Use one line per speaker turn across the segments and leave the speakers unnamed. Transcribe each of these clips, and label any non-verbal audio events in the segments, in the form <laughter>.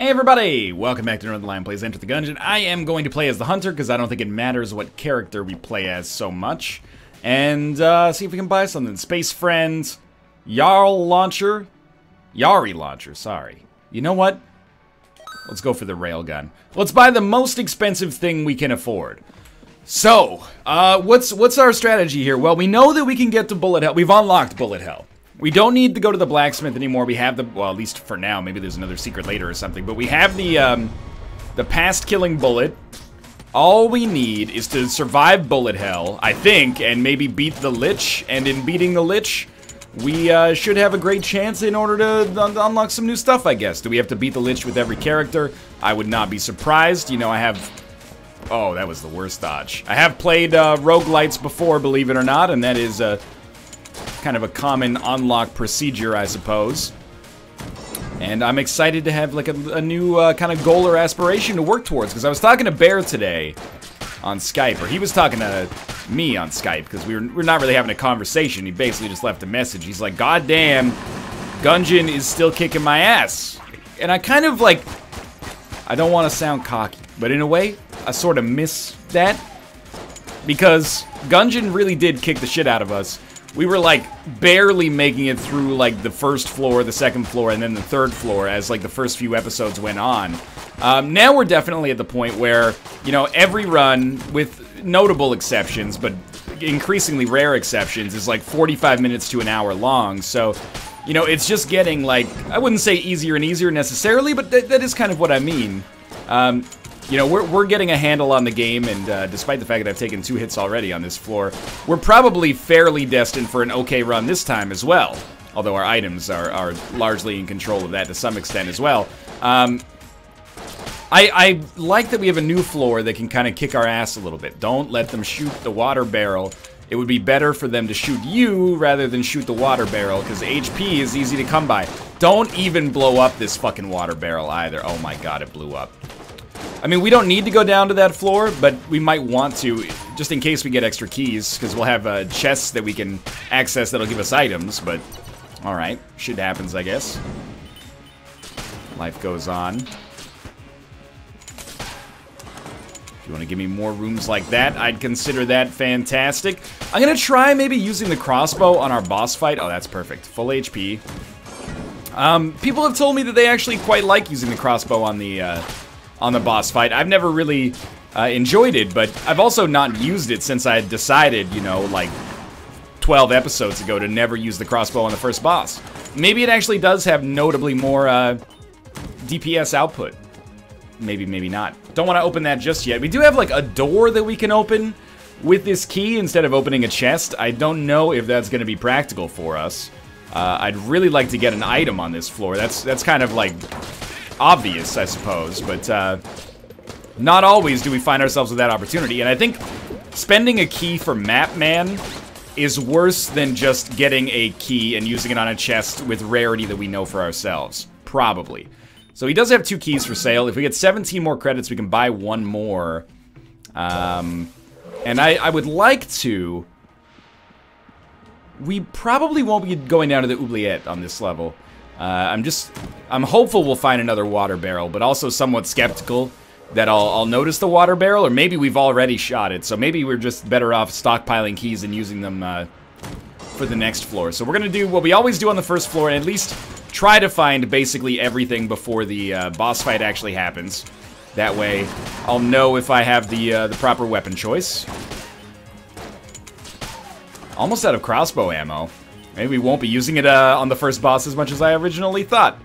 Hey everybody! Welcome back to Northernlion Plays Enter the Gungeon. I am going to play as the Hunter because I don't think it matters what character we play as so much. And uh, see if we can buy something. Space Friend, Jarl Launcher, Yari Launcher, sorry. You know what? Let's go for the railgun. Let's buy the most expensive thing we can afford. So, uh, what's what's our strategy here? Well, we know that we can get to Bullet Hell. We've unlocked Bullet Hell. We don't need to go to the blacksmith anymore. We have the, well, at least for now. Maybe there's another secret later or something. But we have the, um, the past killing bullet. All we need is to survive bullet hell, I think, and maybe beat the Lich. And in beating the Lich, we uh, should have a great chance in order to un unlock some new stuff, I guess. Do we have to beat the Lich with every character? I would not be surprised. You know, I have... Oh, that was the worst dodge. I have played uh, roguelites before, believe it or not, and that is... Uh, kind of a common unlock procedure, I suppose. And I'm excited to have like a, a new uh, kind of goal or aspiration to work towards. Because I was talking to Bear today on Skype, or he was talking to me on Skype, because we were, we're not really having a conversation. He basically just left a message. He's like, God damn, Gungeon is still kicking my ass. And I kind of like, I don't want to sound cocky, but in a way, I sort of miss that. Because Gungeon really did kick the shit out of us we were like barely making it through like the first floor, the second floor, and then the third floor as like the first few episodes went on. Um, now we're definitely at the point where, you know, every run, with notable exceptions, but increasingly rare exceptions, is like 45 minutes to an hour long. So, you know, it's just getting like, I wouldn't say easier and easier necessarily, but th that is kind of what I mean. Um, you know, we're, we're getting a handle on the game, and uh, despite the fact that I've taken two hits already on this floor, we're probably fairly destined for an okay run this time as well. Although our items are, are largely in control of that to some extent as well. Um, I, I like that we have a new floor that can kind of kick our ass a little bit. Don't let them shoot the water barrel. It would be better for them to shoot you rather than shoot the water barrel, because HP is easy to come by. Don't even blow up this fucking water barrel either. Oh my god, it blew up. I mean, we don't need to go down to that floor, but we might want to, just in case we get extra keys, because we'll have uh, chests that we can access that'll give us items, but alright, shit happens, I guess. Life goes on. If you want to give me more rooms like that, I'd consider that fantastic. I'm going to try maybe using the crossbow on our boss fight. Oh, that's perfect. Full HP. Um, people have told me that they actually quite like using the crossbow on the, uh, on the boss fight. I've never really uh, enjoyed it, but I've also not used it since I decided, you know, like 12 episodes ago to never use the crossbow on the first boss. Maybe it actually does have notably more uh, DPS output. Maybe, maybe not. Don't want to open that just yet. We do have like a door that we can open with this key instead of opening a chest. I don't know if that's going to be practical for us. Uh, I'd really like to get an item on this floor. That's that's kind of like obvious, I suppose, but uh, not always do we find ourselves with that opportunity. And I think spending a key for Map Man is worse than just getting a key and using it on a chest with rarity that we know for ourselves. Probably. So he does have two keys for sale. If we get 17 more credits, we can buy one more. Um, and I, I would like to... We probably won't be going down to the oubliette on this level. Uh, I'm just, I'm hopeful we'll find another water barrel, but also somewhat skeptical that I'll, I'll notice the water barrel, or maybe we've already shot it, so maybe we're just better off stockpiling keys and using them uh, for the next floor. So we're gonna do what we always do on the first floor, and at least try to find basically everything before the uh, boss fight actually happens. That way, I'll know if I have the, uh, the proper weapon choice. Almost out of crossbow ammo. Maybe we won't be using it uh, on the first boss as much as I originally thought.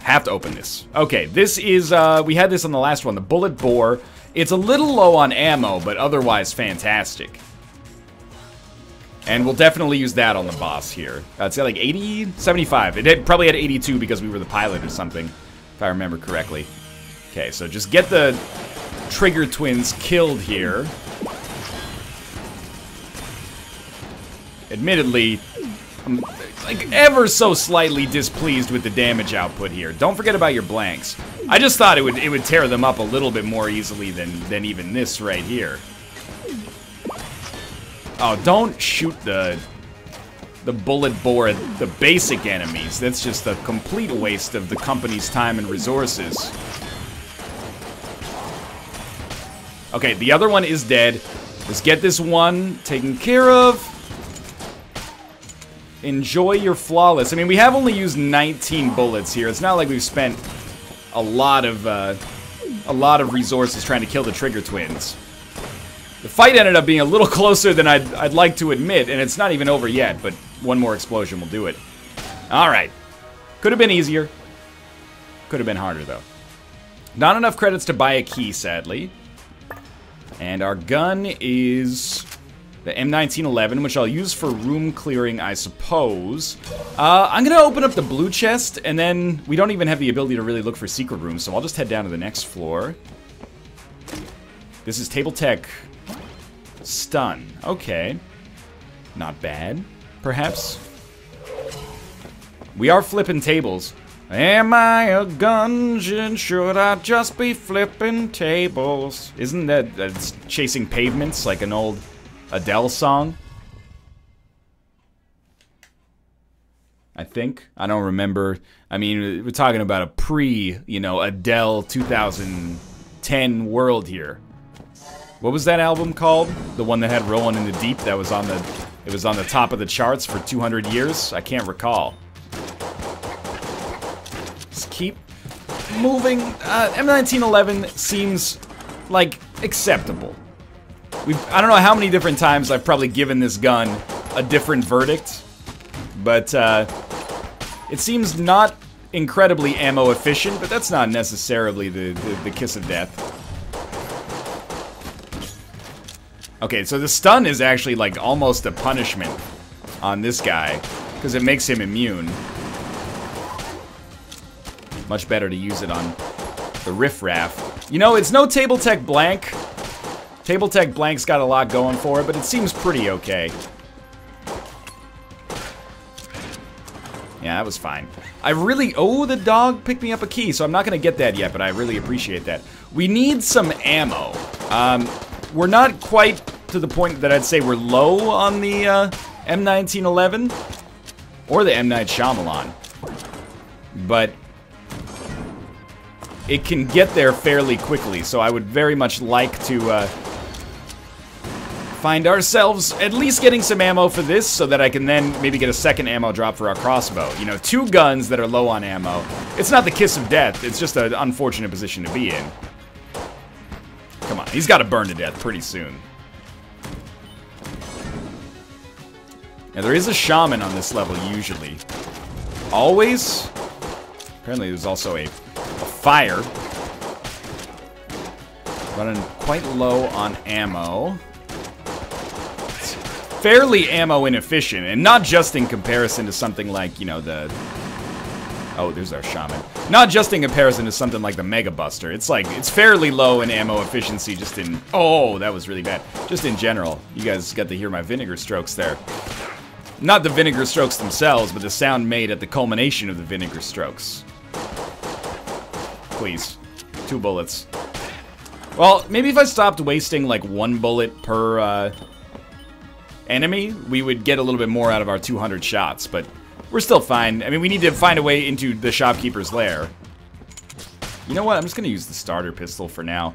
Have to open this. Okay, this is, uh, we had this on the last one, the Bullet Bore. It's a little low on ammo, but otherwise fantastic. And we'll definitely use that on the boss here. It's got like 80, 75. It had, probably had 82 because we were the pilot or something, if I remember correctly. Okay, so just get the Trigger Twins killed here. Admittedly, I'm like ever so slightly displeased with the damage output here. Don't forget about your blanks. I just thought it would it would tear them up a little bit more easily than than even this right here. Oh, don't shoot the the bullet bore the basic enemies. That's just a complete waste of the company's time and resources. Okay, the other one is dead. Let's get this one taken care of. Enjoy your flawless. I mean, we have only used 19 bullets here. It's not like we've spent a lot of uh, a lot of resources trying to kill the Trigger Twins. The fight ended up being a little <laughs> closer than I'd, I'd like to admit, and it's not even over yet, but one more explosion will do it. Alright. Could have been easier. Could have been harder, though. Not enough credits to buy a key, sadly. And our gun is the M1911, which I'll use for room clearing, I suppose. Uh, I'm to open up the blue chest, and then we don't even have the ability to really look for secret rooms, so I'll just head down to the next floor. This is Table Tech Stun. Okay. Not bad, perhaps. We are flipping tables. Am I a gungeon? Should I just be flipping tables? Isn't that chasing pavements like an old Adele song? I think. I don't remember. I mean, we're talking about a pre, you know, Adele 2010 world here. What was that album called? The one that had Rolling in the Deep that was on the it was on the top of the charts for 200 years? I can't recall Just keep moving. Uh, M1911 seems like acceptable. We've, I don't know how many different times I've probably given this gun a different verdict, but uh, it seems not incredibly ammo efficient, but that's not necessarily the, the, the kiss of death. Okay, so the stun is actually like almost a punishment on this guy, because it makes him immune. Much better to use it on the riffraff. You know, it's no Table Tech Blank. Table Tech Blank's got a lot going for it, but it seems pretty okay. Yeah, that was fine. I really... Oh, the dog picked me up a key, so I'm not going to get that yet, but I really appreciate that. We need some ammo. Um, we're not quite to the point that I'd say we're low on the uh, M1911 or the M. Night Shyamalan. But it can get there fairly quickly, so I would very much like to uh, find ourselves at least getting some ammo for this so that I can then maybe get a second ammo drop for our crossbow. You know, two guns that are low on ammo. It's not the kiss of death, it's just an unfortunate position to be in. Come on, he's got to burn to death pretty soon. Now, there is a shaman on this level, usually. Always? Apparently, there's also a fire. Running quite low on ammo. Fairly ammo inefficient, and not just in comparison to something like, you know, the... Oh, there's our shaman. Not just in comparison to something like the Mega Buster. It's like, it's fairly low in ammo efficiency just in... Oh, that was really bad. Just in general. You guys got to hear my vinegar strokes there. Not the vinegar strokes themselves, but the sound made at the culmination of the vinegar strokes please. Two bullets. Well, maybe if I stopped wasting like one bullet per uh, enemy, we would get a little bit more out of our 200 shots, but we're still fine. I mean, we need to find a way into the shopkeeper's lair. You know what? I'm just going to use the starter pistol for now.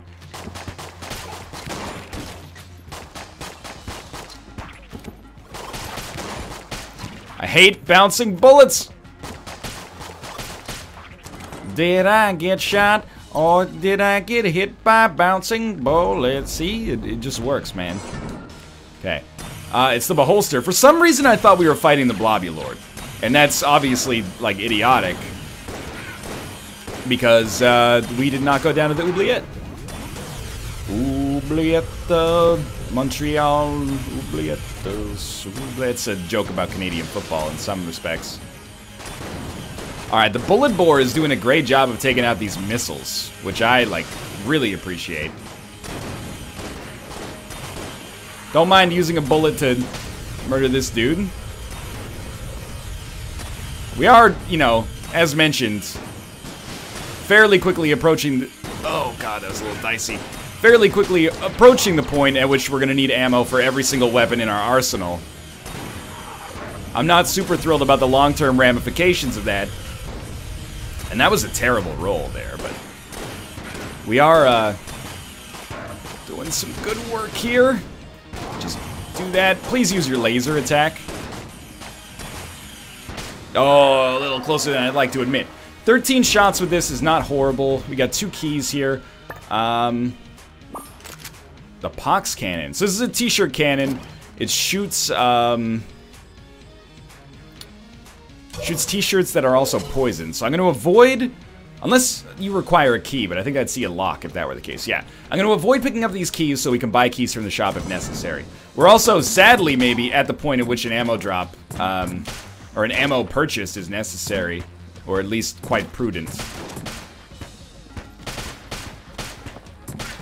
I hate bouncing bullets! Did I get shot? Or did I get hit by bouncing bullets? See, it, it just works, man. Okay. Uh, it's the Beholster. For some reason, I thought we were fighting the Blobulord. And that's obviously, like, idiotic. Because uh, we did not go down to the Oubliette. Oubliette, Montreal, Oubliette. It's a joke about Canadian football in some respects. Alright, the bullet bore is doing a great job of taking out these missiles, which I, like, really appreciate. Don't mind using a bullet to murder this dude. We are, you know, as mentioned, fairly quickly approaching the, Oh god, that was a little dicey. Fairly quickly approaching the point at which we're going to need ammo for every single weapon in our arsenal. I'm not super thrilled about the long-term ramifications of that. And that was a terrible roll there, but we are uh, doing some good work here. Do that. Please use your laser attack. Oh, a little closer than I'd like to admit. 13 shots with this is not horrible. We got two keys here. Um, the Pox Cannon. So this is a t-shirt cannon. It shoots, um, shoots t-shirts that are also poison. So I'm going to avoid, unless you require a key, but I think I'd see a lock if that were the case. Yeah, I'm going to avoid picking up these keys so we can buy keys from the shop if necessary. We're also, sadly, maybe at the point at which an ammo drop, um, or an ammo purchase is necessary, or at least quite prudent.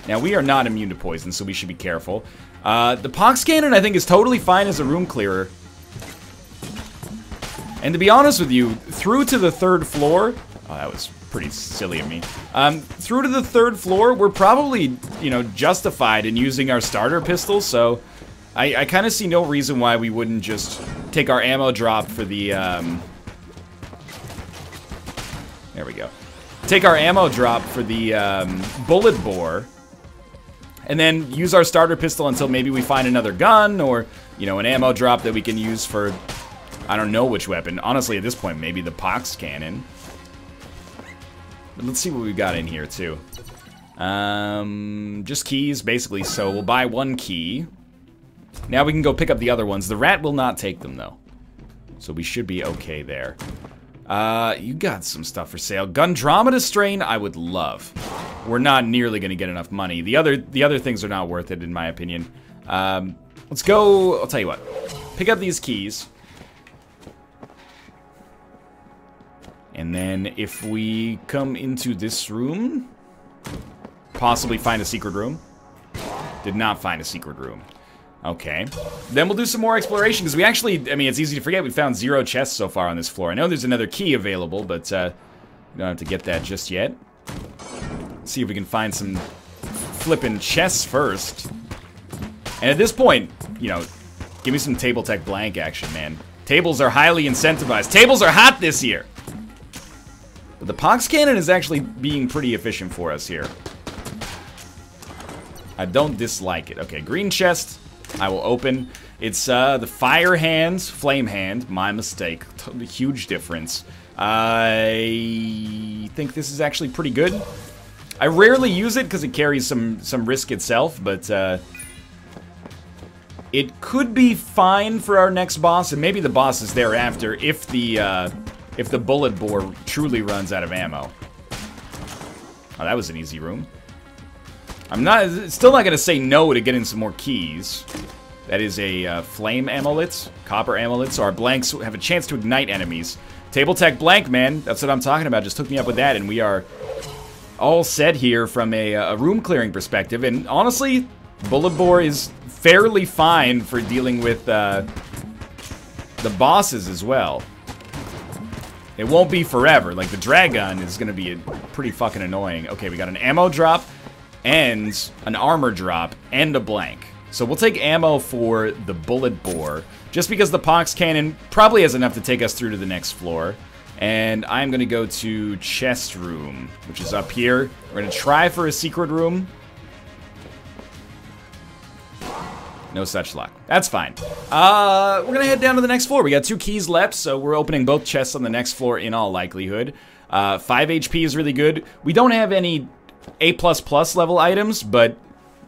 Now, we are not immune to poison, so we should be careful. Uh, the Pox Cannon, I think, is totally fine as a room clearer. And to be honest with you, through to the third floor... Oh, that was pretty silly of me. Um, through to the third floor, we're probably, you know, justified in using our starter pistol, so... I, I kind of see no reason why we wouldn't just take our ammo drop for the, um... There we go. Take our ammo drop for the, um, bullet bore and then use our starter pistol until maybe we find another gun or, you know, an ammo drop that we can use for, I don't know which weapon. Honestly, at this point, maybe the Pox Cannon. Let's see what we got in here, too. Um, just keys, basically, so we'll buy one key. Now we can go pick up the other ones. The rat will not take them, though. So we should be okay there. Uh, you got some stuff for sale. Gundromeda strain, I would love. We're not nearly going to get enough money. The other the other things are not worth it, in my opinion. Um, let's go. I'll tell you what. Pick up these keys. And then if we come into this room, possibly find a secret room. Did not find a secret room. Okay. Then we'll do some more exploration, because we actually, I mean, it's easy to forget, we found zero chests so far on this floor. I know there's another key available, but uh, we don't have to get that just yet. Let's see if we can find some flippin' chests first. And at this point, you know, give me some table tech blank action, man. Tables are highly incentivized. Tables are hot this year! But the Pox Cannon is actually being pretty efficient for us here. I don't dislike it. Okay, green chest. I will open. It's uh, the fire hands, flame hand. My mistake. T huge difference. I think this is actually pretty good. I rarely use it because it carries some some risk itself, but uh, it could be fine for our next boss, and maybe the boss is thereafter if the uh, if the bullet bore truly runs out of ammo. Oh, that was an easy room. I'm not still not gonna say no to getting some more keys. That is a uh, flame amulet, copper amulet, so our blanks have a chance to ignite enemies. Table tech blank, man. That's what I'm talking about. Just hook me up with that, and we are all set here from a, a room clearing perspective. And honestly, bullet bore is fairly fine for dealing with uh, the bosses as well. It won't be forever. Like, the Dragon is going to be pretty fucking annoying. Okay, we got an ammo drop and an armor drop and a blank. So we'll take ammo for the bullet bore, just because the pox cannon probably has enough to take us through to the next floor. And I'm going to go to chest room, which is up here. We're going to try for a secret room. No such luck. That's fine. Uh, we're to head down to the next floor. We got two keys left, so we're opening both chests on the next floor in all likelihood. Uh, 5 HP is really good. We don't have any A++ plus level items, but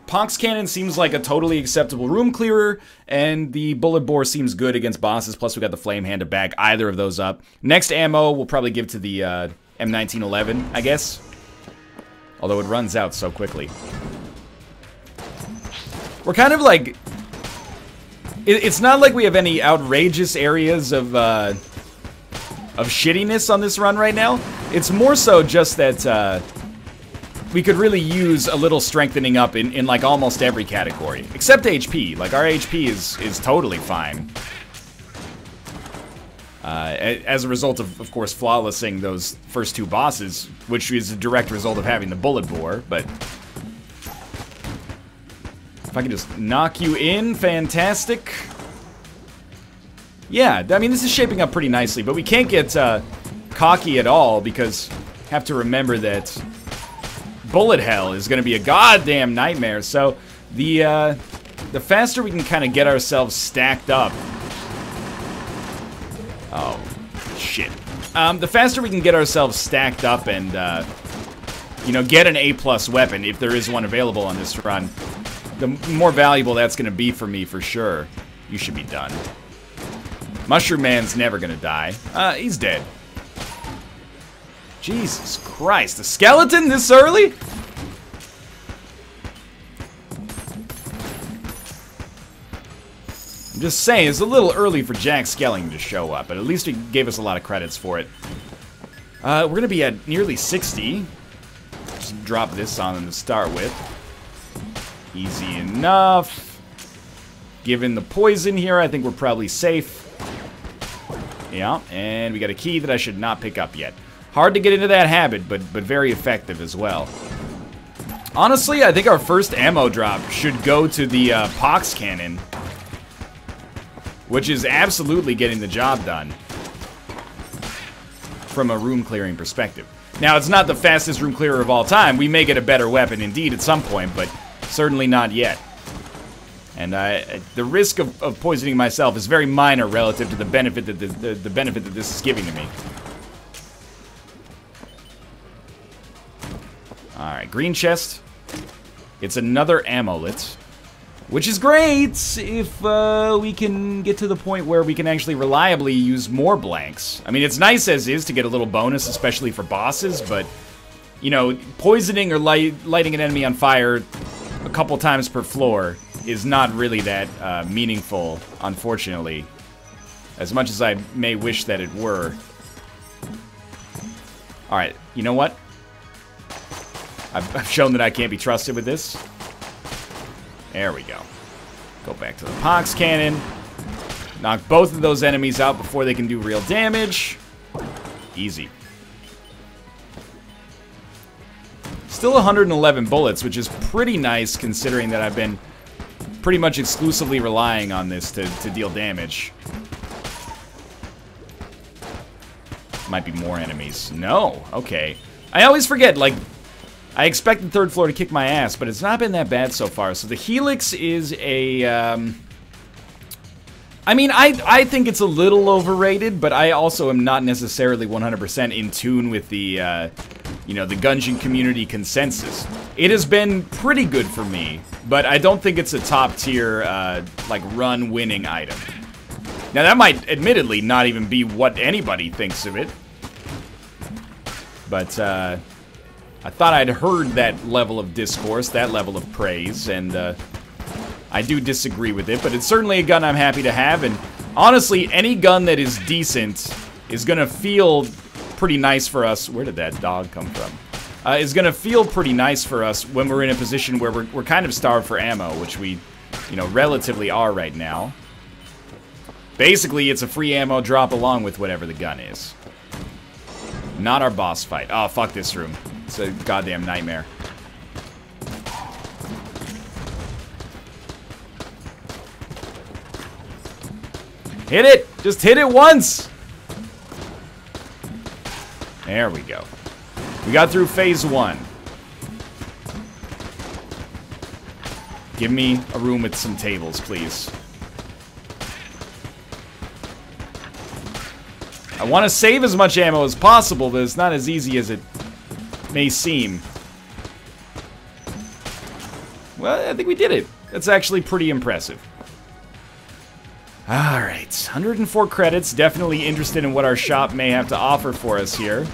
Pox Cannon seems like a totally acceptable room clearer, and the Bullet Bore seems good against bosses, plus we got the Flame Hand to back either of those up. Next ammo, we'll probably give to the uh, M1911, I guess. Although it runs out so quickly. We're kind of like... It, it's not like we have any outrageous areas of, uh, of shittiness on this run right now. It's more so just that... Uh, we could really use a little strengthening up in, in like almost every category. Except HP. Like our HP is, is totally fine. Uh, as a result of, of course, flawlessing those first two bosses, which is a direct result of having the bullet bore, but... If I can just knock you in, fantastic. Yeah, I mean, this is shaping up pretty nicely, but we can't get uh, cocky at all because have to remember that bullet hell is going to be a goddamn nightmare. So the uh, the faster we can kind of get ourselves stacked up. Oh, shit. Um, the faster we can get ourselves stacked up and, uh, you know, get an A-plus weapon, if there is one available on this run, the more valuable that's going to be for me for sure. You should be done. Mushroom Man's never going to die. Uh, he's dead. Jesus Christ, a skeleton this early? I'm just saying, it's a little early for Jack Skelling to show up, but at least he gave us a lot of credits for it. Uh, we're gonna be at nearly 60. Just drop this on them to start with. Easy enough. Given the poison here, I think we're probably safe. Yeah, and we got a key that I should not pick up yet. Hard to get into that habit, but but very effective as well. Honestly, I think our first ammo drop should go to the uh, Pox Cannon. Which is absolutely getting the job done. From a room clearing perspective. Now, it's not the fastest room clearer of all time. We may get a better weapon indeed at some point, but certainly not yet. And I, the risk of, of poisoning myself is very minor relative to the benefit that the, the, the benefit that this is giving to me. Alright, green chest. It's another amulet. Which is great if uh, we can get to the point where we can actually reliably use more blanks. I mean, it's nice as is to get a little bonus, especially for bosses, but, you know, poisoning or light, lighting an enemy on fire a couple times per floor is not really that uh, meaningful, unfortunately. As much as I may wish that it were. Alright, you know what? I've, I've shown that I can't be trusted with this. There we go. Go back to the Pox Cannon. Knock both of those enemies out before they can do real damage. Easy. Still 111 bullets, which is pretty nice considering that I've been pretty much exclusively relying on this to, to deal damage. Might be more enemies. No. Okay. I always forget, like, I expect the third floor to kick my ass, but it's not been that bad so far. So the Helix is a... Um, I mean, I, I think it's a little overrated, but I also am not necessarily 100% in tune with the, uh, you know, the Gungeon community consensus. It has been pretty good for me, but I don't think it's a top tier, uh, like, run winning item. Now, that might admittedly not even be what anybody thinks of it. But, uh, I thought I'd heard that level of discourse, that level of praise, and uh, I do disagree with it, but it's certainly a gun I'm happy to have, and honestly, any gun that is decent is gonna feel pretty nice for us. Where did that dog come from? Uh, is gonna feel pretty nice for us when we're in a position where we're, we're kind of starved for ammo, which we, you know, relatively are right now. Basically, it's a free ammo drop along with whatever the gun is. Not our boss fight. Oh, fuck this room. It's a goddamn nightmare. Hit it! Just hit it once! There we go. We got through phase one. Give me a room with some tables, please. I want to save as much ammo as possible, but it's not as easy as it may seem. Well, I think we did it. That's actually pretty impressive. Alright, 104 credits. Definitely interested in what our shop may have to offer for us here.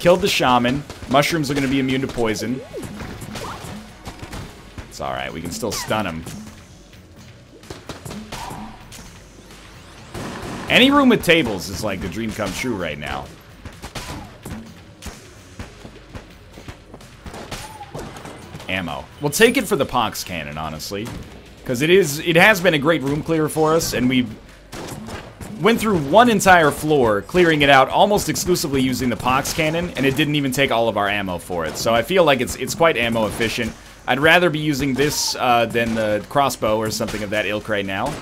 Killed the shaman. Mushrooms are going to be immune to poison. It's alright, we can still stun him. Any room with tables is like the dream come true right now. ammo. We'll take it for the Pox Cannon, honestly. Because it is, it has been a great room clear for us, and we went through one entire floor, clearing it out almost exclusively using the Pox Cannon, and it didn't even take all of our ammo for it. So I feel like it's, it's quite ammo efficient. I'd rather be using this uh, than the crossbow or something of that ilk right now.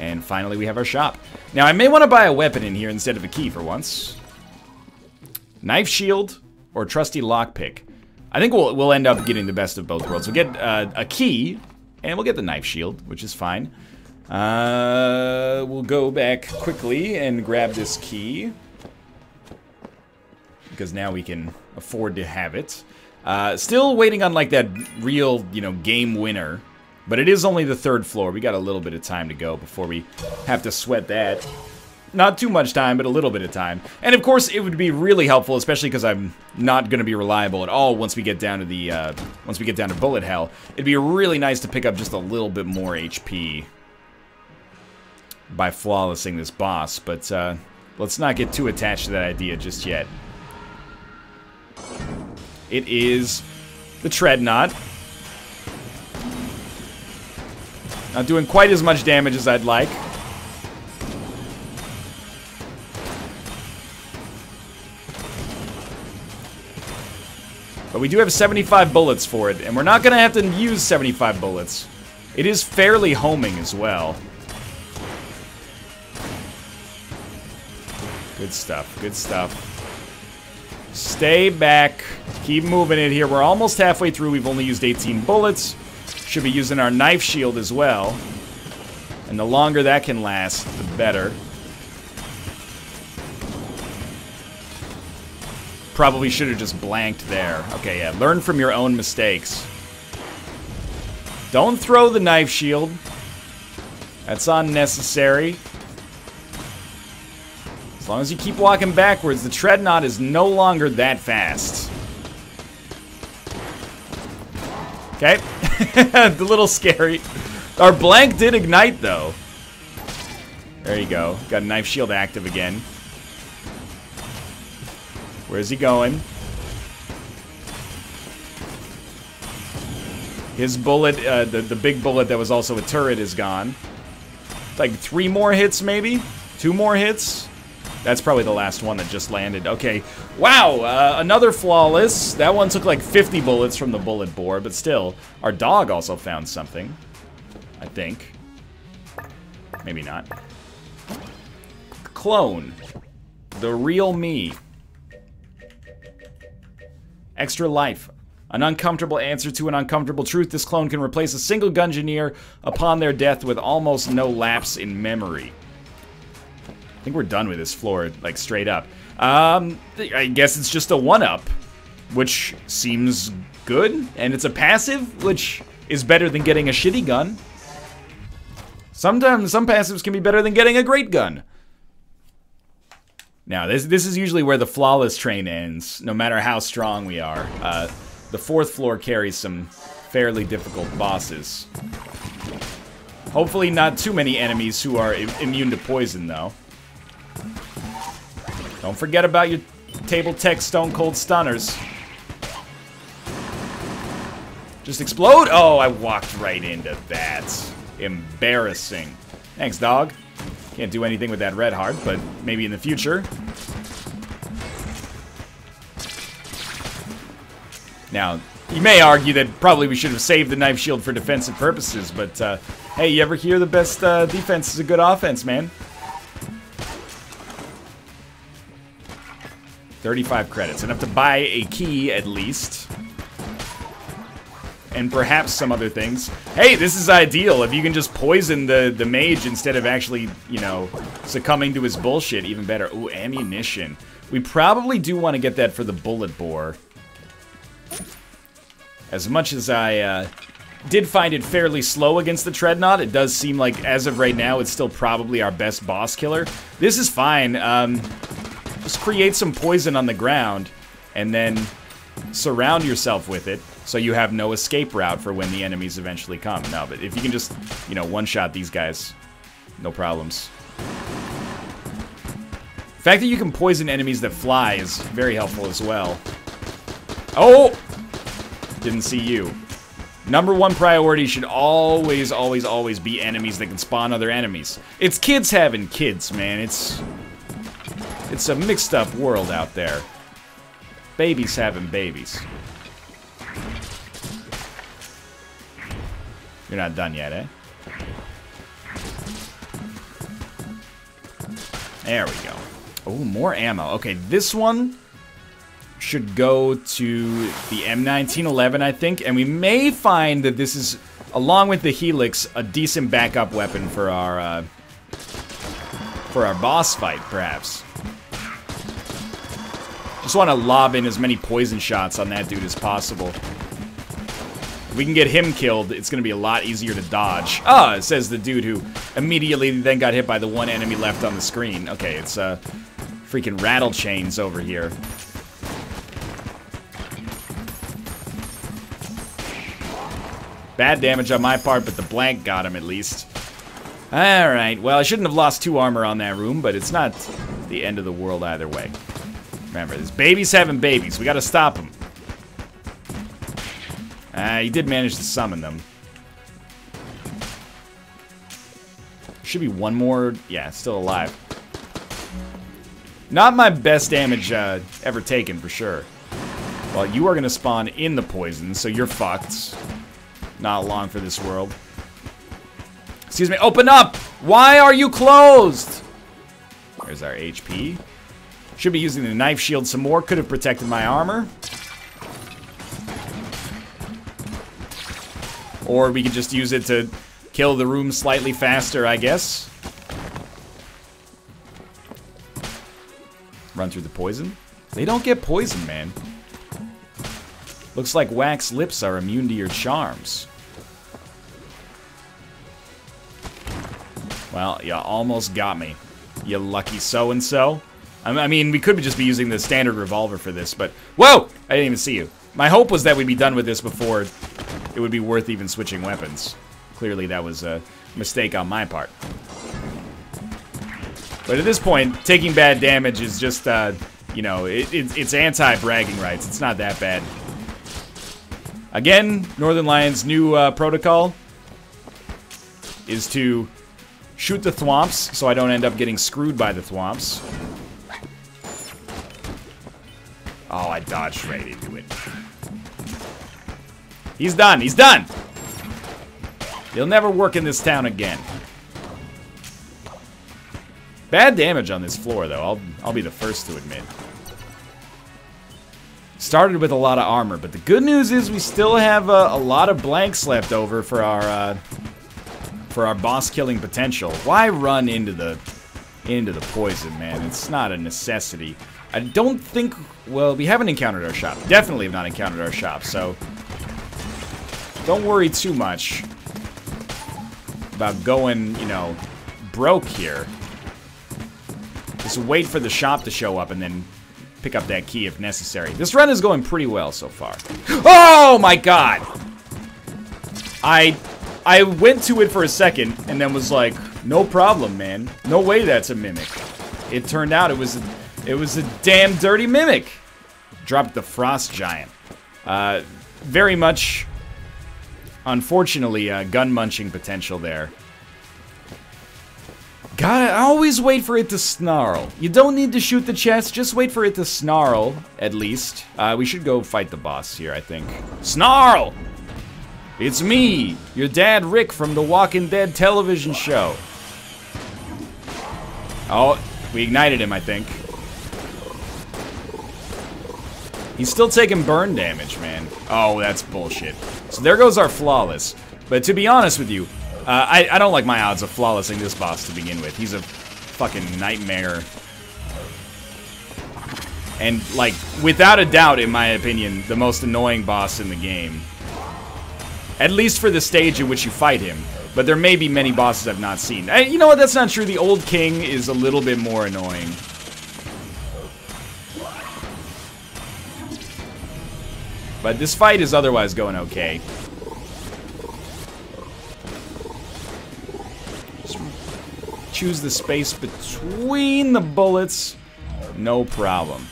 And finally, we have our shop. Now, I may want to buy a weapon in here instead of a key for once. Knife shield or trusty lockpick. I think we'll, we'll end up getting the best of both worlds. We'll get uh, a key, and we'll get the knife shield, which is fine. Uh, we'll go back quickly and grab this key. Because now we can afford to have it. Uh, still waiting on like that real, you know, game winner. But it is only the third floor. We got a little bit of time to go before we have to sweat that. Not too much time, but a little bit of time. And of course, it would be really helpful, especially because I'm not going to be reliable at all once we get down to the, uh, once we get down to bullet hell. It'd be really nice to pick up just a little bit more HP by flawlessing this boss, but uh, let's not get too attached to that idea just yet. It is the Treadnaught. Not doing quite as much damage as I'd like. But we do have 75 bullets for it, and we're not going to have to use 75 bullets. It is fairly homing as well. Good stuff, good stuff. Stay back. Keep moving it here. We're almost halfway through. We've only used 18 bullets. Should be using our knife shield as well. And the longer that can last, the better. Probably should have just blanked there. Okay, yeah. Learn from your own mistakes. Don't throw the knife shield. That's unnecessary. As long as you keep walking backwards, the Treadnaught is no longer that fast. Okay. <laughs> a little scary. Our blank did ignite, though. There you go. Got a knife shield active again. Where's he going? His bullet, uh, the, the big bullet that was also a turret is gone. Like three more hits, maybe? Two more hits? That's probably the last one that just landed. Okay. Wow, uh, another flawless. That one took like 50 bullets from the bullet bore, but still. Our dog also found something. I think. Maybe not. Clone. The real me. Extra life. An uncomfortable answer to an uncomfortable truth. This clone can replace a single Gungeoneer upon their death with almost no lapse in memory. I think we're done with this floor, like, straight up. Um, I guess it's just a 1-up, which seems good. And it's a passive, which is better than getting a shitty gun. Sometimes some passives can be better than getting a great gun. Now, this, this is usually where the flawless train ends, no matter how strong we are. Uh, the fourth floor carries some fairly difficult bosses. Hopefully not too many enemies who are immune to poison, though. Don't forget about your table tech stone cold stunners. Just explode? Oh, I walked right into that. Embarrassing. Thanks, dog. Can't do anything with that red heart, but maybe in the future. Now, you may argue that probably we should have saved the knife shield for defensive purposes, but uh, hey, you ever hear the best uh, defense is a good offense, man? 35 credits. Enough to buy a key, at least. And perhaps some other things. Hey, this is ideal. If you can just poison the, the mage instead of actually, you know, succumbing to his bullshit, even better. Ooh, ammunition. We probably do want to get that for the bullet bore. As much as I uh, did find it fairly slow against the Treadnaught, it does seem like, as of right now, it's still probably our best boss killer. This is fine. Um, just create some poison on the ground and then surround yourself with it so you have no escape route for when the enemies eventually come. No, but if you can just, you know, one-shot these guys, no problems. The fact that you can poison enemies that fly is very helpful as well. Oh! Didn't see you. Number one priority should always, always, always be enemies that can spawn other enemies. It's kids having kids, man. It's it's a mixed up world out there. Babies having babies. You're not done yet, eh? There we go. Oh, more ammo. Okay, this one should go to the M1911, I think, and we may find that this is, along with the Helix, a decent backup weapon for our, uh, for our boss fight, perhaps. Just want to lob in as many poison shots on that dude as possible. If we can get him killed, it's going to be a lot easier to dodge. Ah, it says the dude who immediately then got hit by the one enemy left on the screen. Okay, it's uh, freaking rattle chains over here. Bad damage on my part, but the blank got him at least. Alright, well, I shouldn't have lost two armor on that room, but it's not the end of the world either way. Remember, there's babies having babies. We gotta stop them. Uh, he did manage to summon them. Should be one more. Yeah, still alive. Not my best damage uh, ever taken, for sure. Well, you are going to spawn in the poison, so you're fucked. Not long for this world. Excuse me, open up! Why are you closed? There's our HP. Should be using the knife shield some more. Could have protected my armor. Or we could just use it to kill the room slightly faster, I guess. Run through the poison. They don't get poisoned, man. Looks like wax lips are immune to your charms. Well, you almost got me. You lucky so-and-so. I mean, we could just be using the standard revolver for this, but... Whoa! I didn't even see you. My hope was that we'd be done with this before it would be worth even switching weapons. Clearly that was a mistake on my part. But at this point, taking bad damage is just, uh, you know, it, it, it's anti-bragging rights. It's not that bad. Again, Northernlion's new uh, protocol is to shoot the thwomps so I don't end up getting screwed by the thwomps. Oh, I dodged right into it. He's done. He's done. He'll never work in this town again. Bad damage on this floor, though. I'll, I'll be the first to admit. Started with a lot of armor, but the good news is we still have a, a lot of blanks left over for our uh, for our boss killing potential. Why run into the into the poison, man? It's not a necessity. I don't think... Well, we haven't encountered our shop. Definitely have not encountered our shop, so... Don't worry too much about going, you know, broke here. Just wait for the shop to show up and then pick up that key if necessary. This run is going pretty well so far. Oh my god! I I went to it for a second and then was like, no problem, man. No way that's a mimic. It turned out it was it was a damn dirty mimic. Dropped the frost giant. Uh, very much Unfortunately, uh, gun munching potential there. Gotta always wait for it to snarl. You don't need to shoot the chest, just wait for it to snarl, at least. Uh, we should go fight the boss here, I think. Snarl! It's me, your dad Rick from the Walking Dead television show. Oh, we ignited him, I think. He's still taking burn damage, man. Oh, that's bullshit. So there goes our Flawless. But to be honest with you, uh, I, I don't like my odds of flawlessing this boss to begin with. He's a fucking nightmare. And, like, without a doubt, in my opinion, the most annoying boss in the game. At least for the stage in which you fight him. But there may be many bosses I've not seen. I, you know what, that's not true. The Old King is a little bit more annoying. But this fight is otherwise going okay. Just choose the space between the bullets. No problem.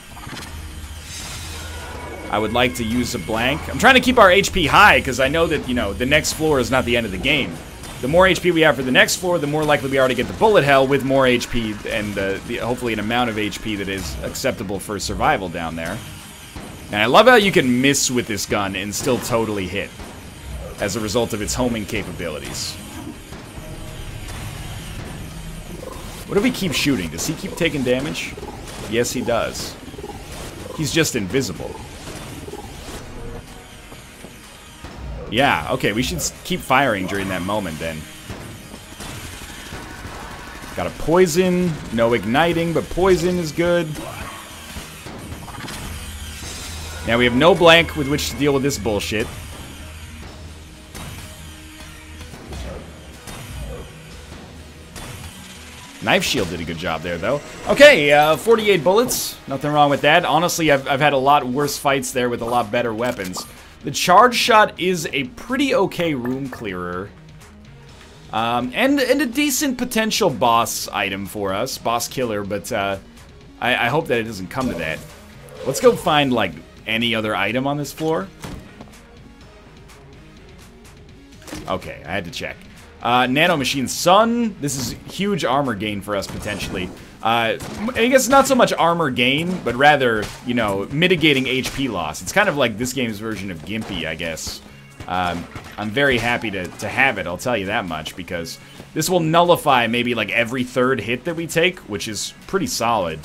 I would like to use a blank. I'm trying to keep our HP high because I know that, you know, the next floor is not the end of the game. The more HP we have for the next floor, the more likely we are to get the bullet hell with more HP and uh, the, hopefully an amount of HP that is acceptable for survival down there. And I love how you can miss with this gun and still totally hit as a result of its homing capabilities. What if we keep shooting? Does he keep taking damage? Yes, he does. He's just invisible. Yeah, okay, we should keep firing during that moment then. Got a poison, no igniting, but poison is good. Now we have no blank with which to deal with this bullshit. Knife Shield did a good job there, though. Okay, uh, 48 bullets. Nothing wrong with that. Honestly, I've, I've had a lot worse fights there with a lot better weapons. The Charge Shot is a pretty okay room clearer. Um, and, and a decent potential boss item for us. Boss killer, but uh, I, I hope that it doesn't come to that. Let's go find, like, any other item on this floor. Okay, I had to check. Uh, Nano Machine Sun. This is huge armor gain for us, potentially. Uh, I guess not so much armor gain, but rather, you know, mitigating HP loss. It's kind of like this game's version of Gimpy, I guess. Um, I'm very happy to, to have it, I'll tell you that much, because this will nullify maybe like every third hit that we take, which is pretty solid.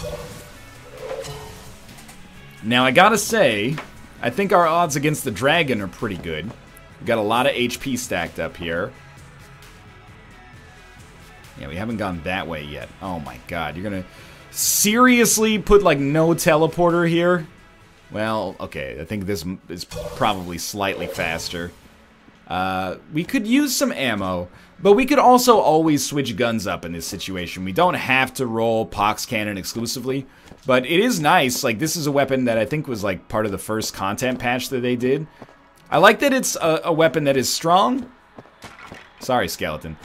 Now, I gotta say, I think our odds against the dragon are pretty good. We've got a lot of HP stacked up here. Yeah, we haven't gone that way yet. Oh my god, you're gonna seriously put like no teleporter here? Well, okay, I think this is probably slightly faster. Uh, we could use some ammo, but we could also always switch guns up in this situation. We don't have to roll Pox Cannon exclusively, but it is nice. Like, this is a weapon that I think was, like, part of the first content patch that they did. I like that it's a, a weapon that is strong. Sorry, skeleton.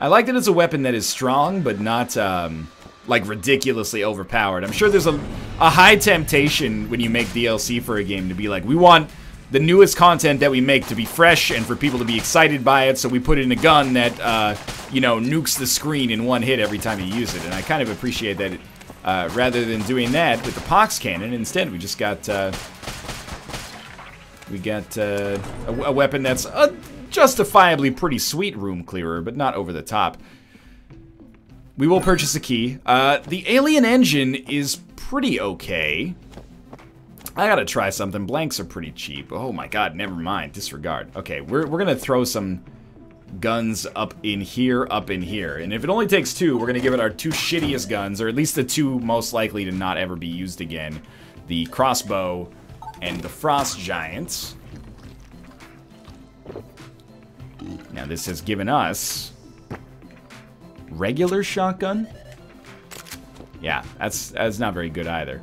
I like that it's a weapon that is strong, but not, um, like, ridiculously overpowered. I'm sure there's a, a high temptation when you make DLC for a game to be like, we want the newest content that we make to be fresh and for people to be excited by it, so we put in a gun that, uh, you know, nukes the screen in one hit every time you use it. And I kind of appreciate that it, uh, rather than doing that with the Pox Cannon, instead we just got, uh, we got uh, a, a weapon that's a justifiably pretty sweet room clearer, but not over the top. We will purchase a key. Uh, the Alien Engine is pretty okay. I gotta try something. Blanks are pretty cheap. Oh my god, never mind. Disregard. Okay, we're, we're gonna throw some guns up in here, up in here. And if it only takes two, we're gonna give it our two shittiest guns, or at least the two most likely to not ever be used again. The crossbow and the frost giants. Now this has given us regular shotgun. Yeah, that's that's not very good either.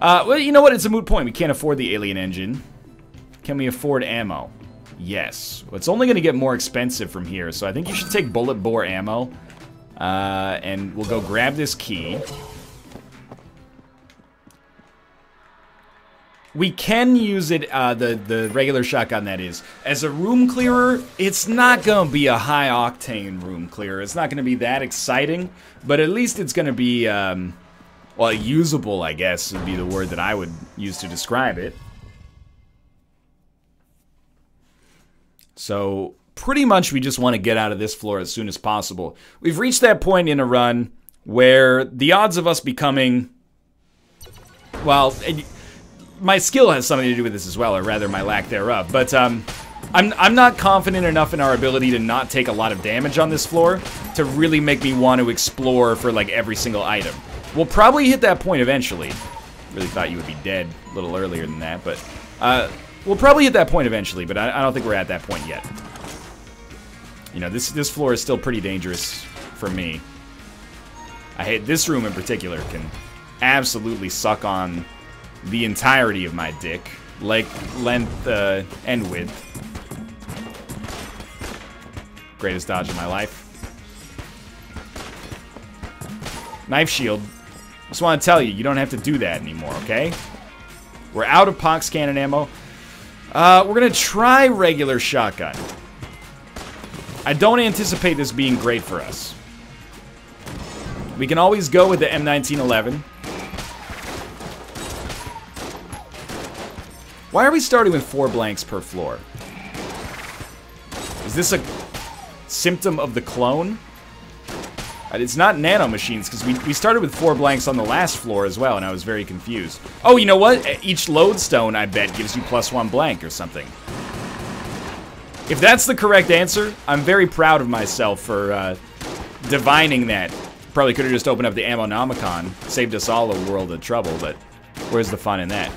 Uh, well, you know what? It's a moot point. We can't afford the alien engine. Can we afford ammo? Yes. Well, it's only going to get more expensive from here, so I think you should take bullet bore ammo. Uh, and we'll go grab this key. We can use it, uh, the, the regular shotgun that is. As a room clearer, it's not going to be a high-octane room clearer. It's not going to be that exciting, but at least it's going to be, um, well, usable, I guess, would be the word that I would use to describe it. So, pretty much we just want to get out of this floor as soon as possible. We've reached that point in a run where the odds of us becoming, well my skill has something to do with this as well, or rather my lack thereof. But um, I'm, I'm not confident enough in our ability to not take a lot of damage on this floor to really make me want to explore for like every single item. We'll probably hit that point eventually. Really thought you would be dead a little earlier than that, but uh, we'll probably hit that point eventually, but I, I don't think we're at that point yet. You know, this, this floor is still pretty dangerous for me. I hate this room in particular can absolutely suck on the entirety of my dick, like length uh, and width. Greatest dodge of my life. Knife shield. Just want to tell you, you don't have to do that anymore, okay? We're out of pox cannon ammo. Uh, we're gonna try regular shotgun. I don't anticipate this being great for us. We can always go with the M1911. Why are we starting with four blanks per floor? Is this a symptom of the clone? It's not nano machines, because we, we started with four blanks on the last floor as well, and I was very confused. Oh, you know what? Each lodestone, I bet, gives you plus one blank or something. If that's the correct answer, I'm very proud of myself for uh, divining that. Probably could have just opened up the Ammonomicon, saved us all a world of trouble, but where's the fun in that?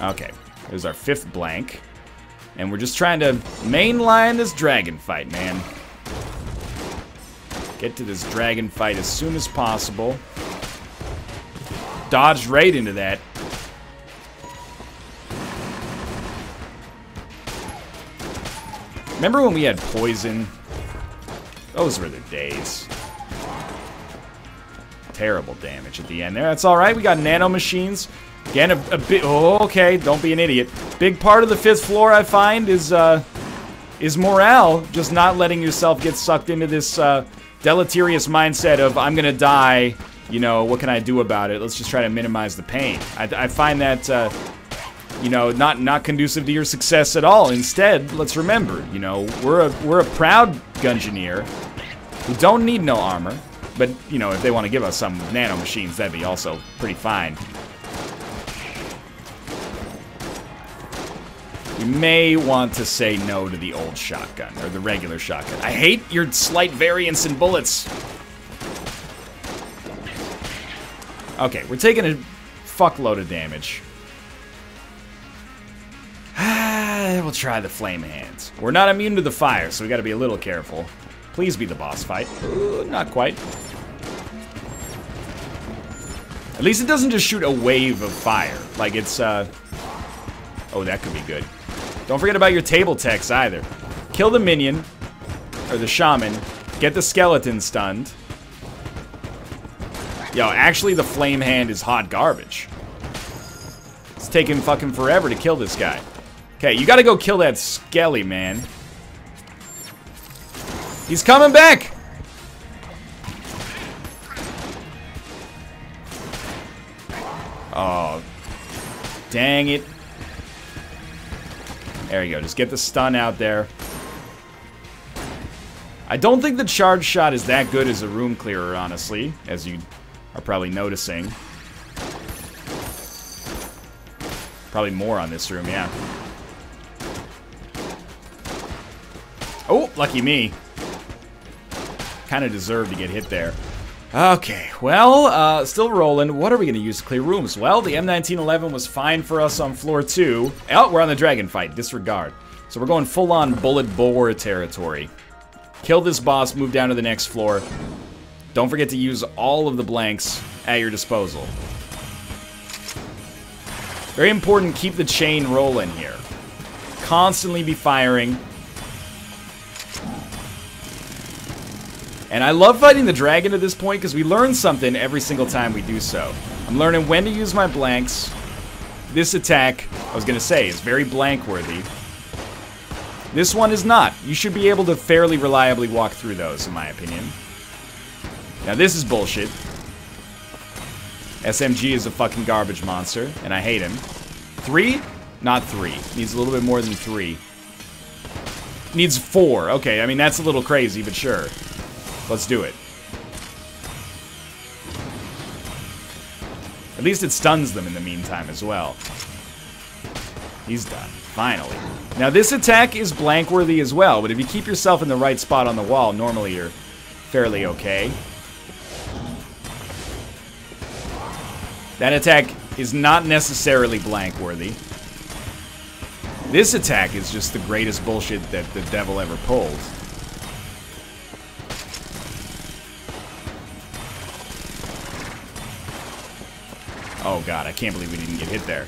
Okay, there's our fifth blank. And we're just trying to mainline this dragon fight, man. Get to this dragon fight as soon as possible. Dodged right into that. Remember when we had poison? Those were the days. Terrible damage at the end there. That's alright. We got nano machines. Again, a, a bit. Oh, okay, don't be an idiot. Big part of the fifth floor, I find, is uh, is morale. Just not letting yourself get sucked into this uh, deleterious mindset of I'm gonna die. You know, what can I do about it? Let's just try to minimize the pain. I, I find that. Uh, you know, not not conducive to your success at all. Instead, let's remember, you know, we're a we're a proud Gungeoneer who don't need no armor. But you know, if they want to give us some nano machines, that'd be also pretty fine. May want to say no to the old shotgun, or the regular shotgun. I hate your slight variance in bullets. Okay, we're taking a fuckload of damage. <sighs> we'll try the flame hands. We're not immune to the fire, so we gotta be a little careful. Please be the boss fight. Ooh, not quite. At least it doesn't just shoot a wave of fire. Like it's, uh... Oh, that could be good. Don't forget about your table techs either. Kill the minion, or the shaman, get the skeleton stunned. Yo, actually the flame hand is hot garbage. It's taking fucking forever to kill this guy. Okay, you gotta go kill that skelly, man. He's coming back! Oh, dang it. There you go, just get the stun out there. I don't think the charge shot is that good as a room clearer, honestly, as you are probably noticing. Probably more on this room, yeah. Oh, lucky me. Kind of deserved to get hit there. Okay, well, uh, still rolling. What are we going to use to clear rooms? Well, the M1911 was fine for us on floor two. Oh, we're on the dragon fight. Disregard. So we're going full-on bullet bore territory. Kill this boss, move down to the next floor. Don't forget to use all of the blanks at your disposal. Very important, keep the chain rolling here. Constantly be firing. And I love fighting the dragon at this point because we learn something every single time we do so. I'm learning when to use my blanks. This attack, I was going to say, is very blank worthy. This one is not. You should be able to fairly reliably walk through those, in my opinion. Now this is bullshit. SMG is a fucking garbage monster, and I hate him. Three? Not three. Needs a little bit more than three. Needs four. Okay, I mean, that's a little crazy, but sure. Let's do it. At least it stuns them in the meantime as well. He's done. Finally. Now this attack is blank worthy as well, but if you keep yourself in the right spot on the wall, normally you're fairly okay. That attack is not necessarily blank worthy. This attack is just the greatest bullshit that the devil ever pulled. Oh god, I can't believe we didn't get hit there.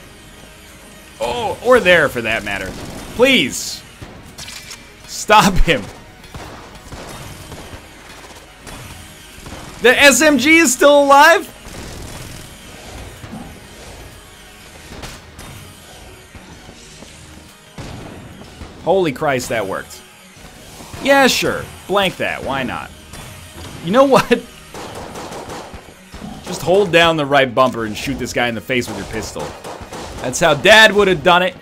Oh, or there for that matter. Please! Stop him! The SMG is still alive? Holy Christ, that worked. Yeah, sure. Blank that. Why not? You know <laughs> what? Just hold down the right bumper and shoot this guy in the face with your pistol. That's how Dad would have done it.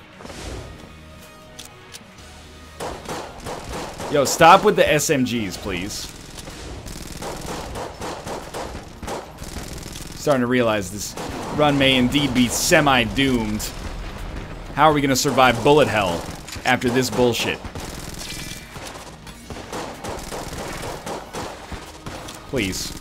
Yo, stop with the SMGs, please. Starting to realize this run may indeed be semi-doomed. How are we going to survive bullet hell after this bullshit? Please.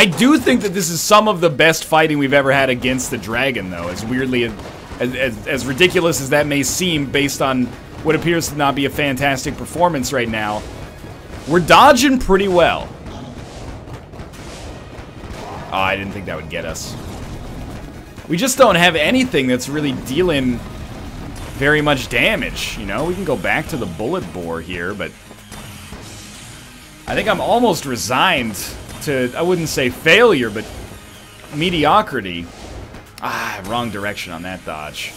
I do think that this is some of the best fighting we've ever had against the dragon, though, as weirdly, as, as, as ridiculous as that may seem based on what appears to not be a fantastic performance right now. We're dodging pretty well. Oh, I didn't think that would get us. We just don't have anything that's really dealing very much damage, you know? We can go back to the bullet bore here, but... I think I'm almost resigned to, I wouldn't say failure, but mediocrity. Ah, wrong direction on that dodge.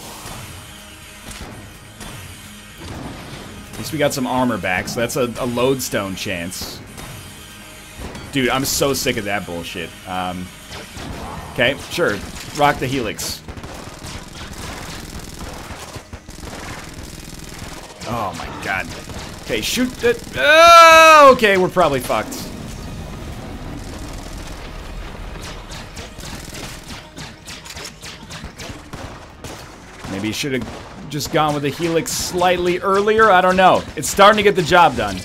At least we got some armor back, so that's a, a lodestone chance. Dude, I'm so sick of that bullshit. Um, okay, sure. Rock the helix. Oh my god. Okay, shoot it. Oh, okay, we're probably fucked. Maybe should have just gone with the helix slightly earlier. I don't know. It's starting to get the job done.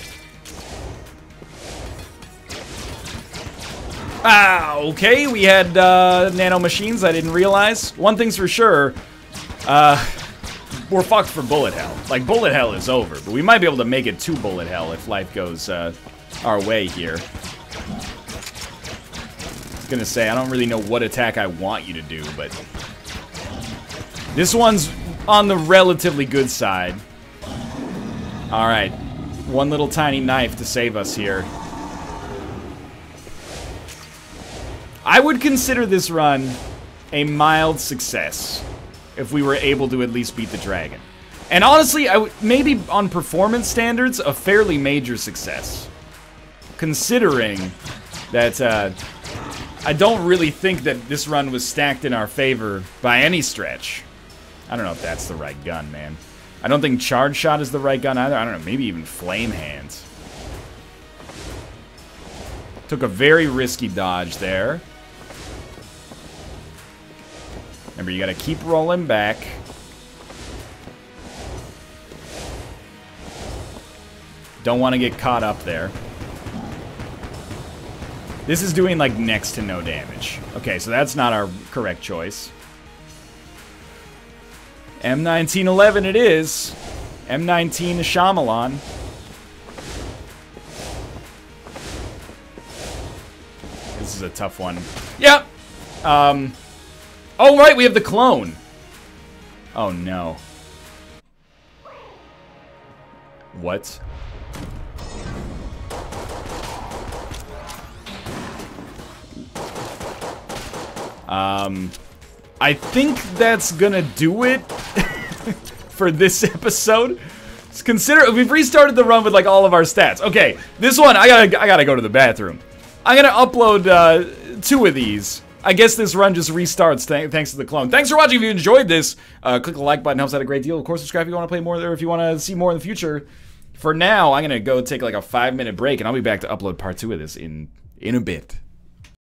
Ah, okay, we had uh, nano machines I didn't realize. One thing's for sure, uh, we're fucked for bullet hell. Like, bullet hell is over, but we might be able to make it to bullet hell if life goes uh, our way here. I was gonna say, I don't really know what attack I want you to do, but... This one's on the relatively good side. Alright, one little tiny knife to save us here. I would consider this run a mild success if we were able to at least beat the dragon. And honestly, I would maybe on performance standards, a fairly major success. Considering that uh, I don't really think that this run was stacked in our favor by any stretch. I don't know if that's the right gun, man. I don't think charge shot is the right gun either. I don't know, maybe even flame hands. Took a very risky dodge there. Remember, you gotta keep rolling back. Don't want to get caught up there. This is doing, like, next to no damage. Okay, so that's not our correct choice. M1911 it is. M19 Shyamalan. This is a tough one. Yep. Um, Oh, right, we have the clone. Oh, no. What? Um, I think that's gonna do it <laughs> for this episode. consider we've restarted the run with like all of our stats. Okay, this one I gotta I gotta go to the bathroom. I'm gonna upload uh, two of these I guess this run just restarts th thanks to the clone. Thanks for watching. If you enjoyed this, uh, click the like button. Helps out a great deal. Of course, subscribe if you want to play more there. If you want to see more in the future. For now, I'm to go take like a five minute break, and I'll be back to upload part two of this in, in a bit.